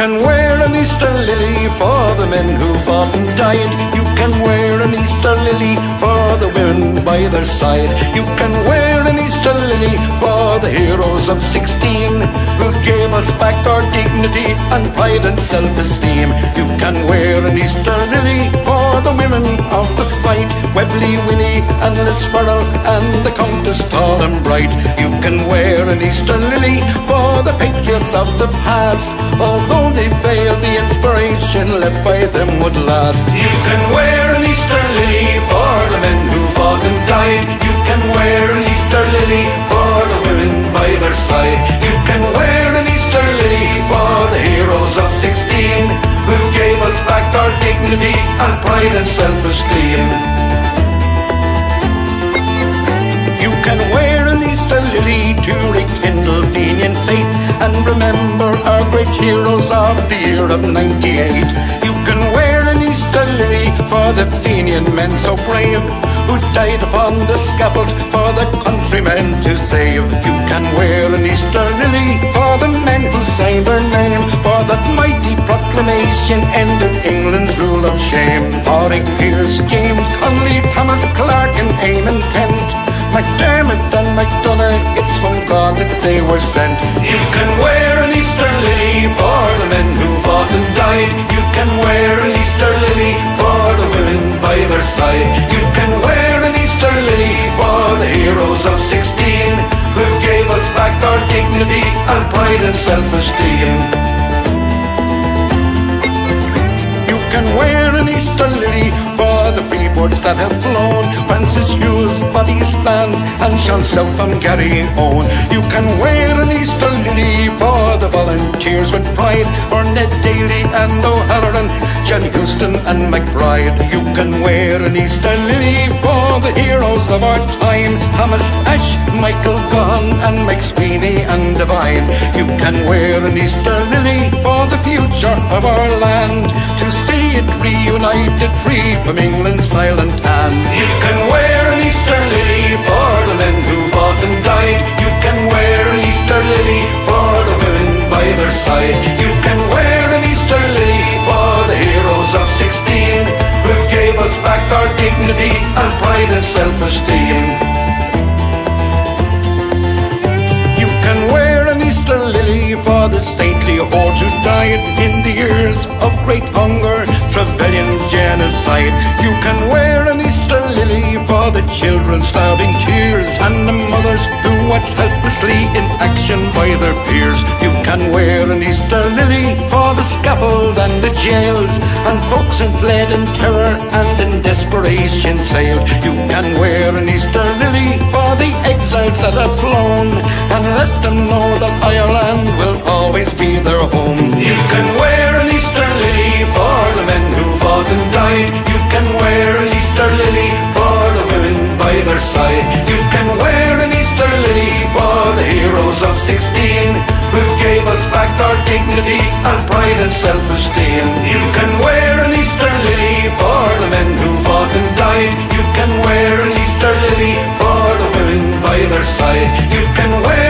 can wear an Easter lily for the men who fought and died. You can wear an Easter lily for the women by their side. You can wear lily for the heroes of 16 who gave us back our dignity and pride and self-esteem. You can wear an Easter lily for the women of the fight. Webley, Winnie and Liz Farrell and the Countess tall and bright. You can wear an Easter lily for the patriots of the past. Although they failed, the inspiration left by them would last. You can wear an Easter lily for the men dignity and pride and self-esteem. You can wear an Easter lily to rekindle Fenian faith and remember our great heroes of the year of 98. You can wear an Easter lily for the Fenian men so brave who died upon the scaffold for the countrymen to save. You can wear an Easter lily for the men who signed their name that mighty proclamation ended England's rule of shame. Padraig Pearse, James Connolly, Thomas Clarke and Éamonn Ceannt. MacDermott and MacDonagh, it's from God that they were sent. You can wear an Easter lily for the men who fought and died. You can wear an Easter lily for the women by their side. You can wear an Easter lily for the heroes of 16 who gave us back our dignity and pride and self-esteem. Can wear an Easter lily for the freeboards that have flown. Francis Hughes, Bobby Sands and Sean South and Gary Owen You can wear an Easter lily for the volunteers with pride. For Ned Daly and O'Halloran, John Heuston and McBride You can wear an Easter lily for the heroes of our time. Thomas Ashe, Michael Gaughan and Mike Sweeney and Devine. You can wear an Easter lily for the future of our land. To see it reunited free from England's violent hand. You can wear an Easter lily for the men who fought and died side You can wear an Easter lily for the heroes of 16 Who gave us back our dignity and pride and self-esteem You can wear an Easter lily for the saintly hordes who died in the years of great hunger, Trevelyan genocide. You can wear an Easter lily for the children starving tears and the mothers who watched helplessly in action by their peers. You can wear an Easter lily for the scaffold and the jails and folks who fled in terror and in desperation sailed. You can wear an Easter lily for the exiles that have flown and let them know that Ireland will always be their home. You can wear an Easter lily for the men who fought and died. You can wear an Easter lily for the women by their side. You can wear an Easter lily for the heroes of 16 who gave us back our dignity and pride and self-esteem. You can wear an Easter lily for the men who fought and died. You can wear an Easter lily for the women by their side. You can wear